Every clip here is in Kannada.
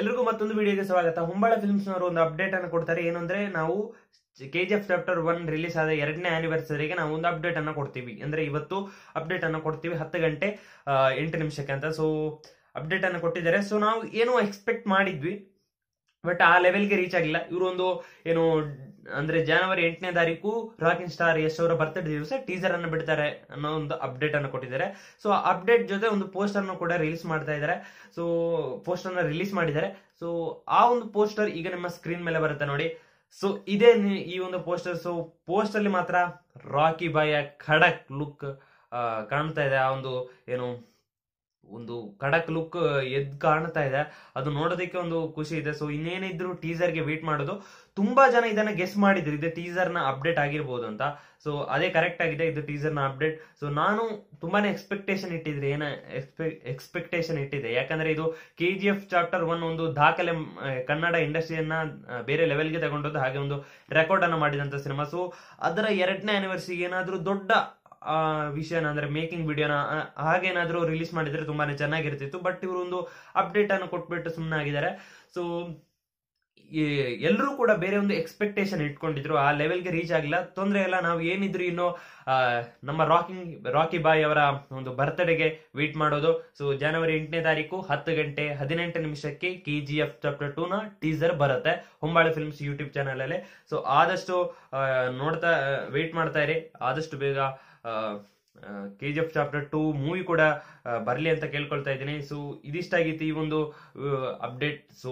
ಎಲ್ರಿಗೂ ಮತ್ತೊಂದು ವಿಡಿಯೋಗೆ ಸ್ವಾಗತ. ಹುಂಬಳ ಫಿಲ್ಮ್ಸ್ ನವರು ಒಂದು ಅಪ್ಡೇಟ್ ಅನ್ನು ಕೊಡ್ತಾರೆ. ಏನಂದ್ರೆ ನಾವು K G F chapter one release ಆದ ಎರಡನೇ ಆನಿವರ್ಸರಿಗೆ ನಾವು ಒಂದು ಅಪ್ಡೇಟ್ ಅನ್ನು ಕೊಡ್ತೀವಿ. ಅಂದ್ರೆ ಇವತ್ತು ಅಪ್ಡೇಟ್ ಅನ್ನು ಕೊಡ್ತೀವಿ ಹತ್ತು ಗಂಟೆ ಎಂಟು ನಿಮಿಷಕ್ಕೆ ಅಂತ. ಸೊ ಅಪ್ಡೇಟ್ ಅನ್ನು ಕೊಟ್ಟಿದ್ದಾರೆ. ಸೊ ನಾವು ಏನು ಎಕ್ಸ್ಪೆಕ್ಟ್ ಮಾಡಿದ್ವಿ? ಬಟ್ ಆ ಲೆವೆಲ್ಗೆ ರೀಚ್ ಆಗಿಲ್ಲ. ಇವರೊಂದು ಏನು, ಅಂದ್ರೆ ಜನವರಿ ಎಂಟನೇ ತಾರೀಕು ರಾಕಿಂಗ್ ಸ್ಟಾರ್ ಯಶ್ ಅವರ ಬರ್ತ್ಡೇ ದಿವಸ ಟೀಸರ್ ಅನ್ನು ಬಿಡ್ತಾರೆ ಅನ್ನೋ ಒಂದು ಅಪ್ಡೇಟ್ ಅನ್ನು ಕೊಟ್ಟಿದ್ದಾರೆ. ಸೊ ಅಪ್ಡೇಟ್ ಜೊತೆ ಒಂದು ಪೋಸ್ಟರ್ ಅನ್ನು ಕೂಡ ರಿಲೀಸ್ ಮಾಡ್ತಾ ಇದ್ದಾರೆ. ಸೊ ಪೋಸ್ಟರ್ ಅನ್ನು ರಿಲೀಸ್ ಮಾಡಿದ್ದಾರೆ. ಸೊ ಆ ಒಂದು ಪೋಸ್ಟರ್ ಈಗ ನಿಮ್ಮ ಸ್ಕ್ರೀನ್ ಮೇಲೆ ಬರುತ್ತೆ ನೋಡಿ. ಸೊ ಇದೇ ಈ ಒಂದು ಪೋಸ್ಟರ್ ಸೊ ಪೋಸ್ಟರ್ ಅಲ್ಲಿ ಮಾತ್ರ ರಾಕಿ ಬಾಯ ಖಡಕ್ ಲುಕ್ ಕಾಣ್ತಾ ಇದೆ. ಆ ಒಂದು, ಏನು ಒಂದು ಖಡಕ್ ಲುಕ್ ಎದ್ ಕಾಣ್ತಾ ಇದೆ. ಅದು ನೋಡೋದಕ್ಕೆ ಒಂದು ಖುಷಿ ಇದೆ. ಸೊ ಇನ್ನೇನಿದ್ರು ಟೀಸರ್ಗೆ ವೇಟ್ ಮಾಡೋದು. ತುಂಬಾ ಜನ ಇದನ್ನ ಗೆಸ್ ಮಾಡಿದ್ರು. ಇದು ಟೀಸರ್ನ ಅಪ್ಡೇಟ್ ಆಗಿರ್ಬೋದು ಅಂತ. ಸೊ ಅದೇ ಕರೆಕ್ಟ್ ಆಗಿದೆ ಇದು ಟೀಸರ್ನ ಅಪ್ಡೇಟ್ ಸೊ ನಾನು ತುಂಬಾನೇ ಎಕ್ಸ್ಪೆಕ್ಟೇಷನ್ ಇಟ್ಟಿದ್ರೆ ಏನ ಎಕ್ಸ್ಪೆಕ್ಟೇಷನ್ ಇಟ್ಟಿದೆ. ಯಾಕಂದ್ರೆ ಇದು K G F chapter one ಒಂದು ದಾಖಲೆ ಕನ್ನಡ ಇಂಡಸ್ಟ್ರಿಯನ್ನ ಬೇರೆ ಲೆವೆಲ್ಗೆ ತಗೊಂಡದ್ದು. ಹಾಗೆ ಒಂದು ರೆಕಾರ್ಡ್ ಅನ್ನ ಮಾಡಿದಂತ ಸಿನಿಮಾ ಸೊ ಅದರ ಎರಡನೇ ಆನಿವರ್ಸರಿ ಏನಾದ್ರೂ ದೊಡ್ಡ ಆ ವಿಷಯನ ಅಂದ್ರೆ ಮೇಕಿಂಗ್ ವಿಡಿಯೋನ ಹಾಗೇನಾದ್ರೂ ರಿಲೀಸ್ ಮಾಡಿದ್ರೆ ತುಂಬಾನೇ ಚೆನ್ನಾಗಿರ್ತಿತ್ತು. ಬಟ್ ಇವರು ಒಂದು ಅಪ್ಡೇಟ್ ಅನ್ನು ಕೊಟ್ಬಿಟ್ಟು ಸುಮ್ಮನೆ ಆಗಿದ್ದಾರೆ ಸೊ ಎಲ್ಲರೂ ಕೂಡ ಬೇರೆ ಒಂದು ಎಕ್ಸ್ಪೆಕ್ಟೇಷನ್ ಇಟ್ಕೊಂಡಿದ್ರು. ಆ ಲೆವೆಲ್ಗೆ ರೀಚ್ ಆಗಿಲ್ಲ. ತೊಂದರೆ ಇಲ್ಲ. ನಾವು ಏನಿದ್ರು ಇನ್ನು ನಮ್ಮ ರಾಕಿಂಗ್ ರಾಕಿ ಬಾಯ್ ಅವರ ಒಂದು ಬರ್ತ್ಡೇಗೆ ವೇಟ್ ಮಾಡೋದು. ಸೊ ಜನವರಿ ಎಂಟನೇ ತಾರೀಕು ಹತ್ತು ಗಂಟೆ ಹದಿನೆಂಟು ನಿಮಿಷಕ್ಕೆ K G F chapter two ನ ಟೀಸರ್ ಬರುತ್ತೆ. ಹೊಂಬಾಳೆ ಫಿಲ್ಮ್ಸ್ ಯೂಟ್ಯೂಬ್ ಚಾನಲ್ ಅಲ್ಲಿ. ಸೊ ಆದಷ್ಟು ನೋಡ್ತಾ ವೇಟ್ ಮಾಡ್ತಾ ಇರಿ. ಆದಷ್ಟು ಬೇಗ K G F chapter two movie ಕೂಡ ಬರಲಿ ಅಂತ ಕೇಳ್ಕೊಳ್ತಾ ಇದ್ದೀನಿ. ಸೊ ಇದಿಷ್ಟಾಗಿತ್ತು ಈ ಒಂದು ಅಪ್ಡೇಟ್ ಸೊ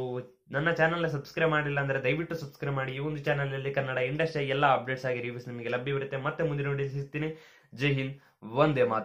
ನನ್ನ ಚಾನಲ್ನ ಸಬ್ಸ್ಕ್ರೈಬ್ ಮಾಡಿಲ್ಲ ಅಂದ್ರೆ ದಯವಿಟ್ಟು ಸಬ್ಸ್ಕ್ರೈಬ್ ಮಾಡಿ. ಈ ಒಂದು ಚಾನಲಲ್ಲಿ ಕನ್ನಡ ಇಂಡಸ್ಟ್ರಿ ಎಲ್ಲ ಅಪ್ಡೇಟ್ಸ್ ಆಗಿ ರಿವ್ಯೂಸ್ ನಿಮಗೆ ಲಭ್ಯವಿರುತ್ತೆ. ಮತ್ತೆ ಮುಂದಿನ ವಿಡಿಯೋ ಸಿಗ್ತೀನಿ. ಜೈ ಹಿಂದ್, ವಂದೇ ಮಾತು